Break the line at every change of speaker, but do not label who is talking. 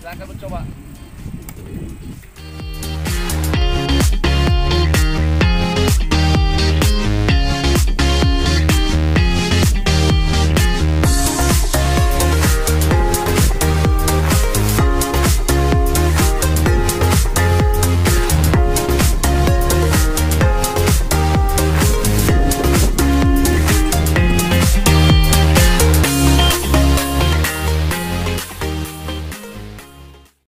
silahkan mencoba.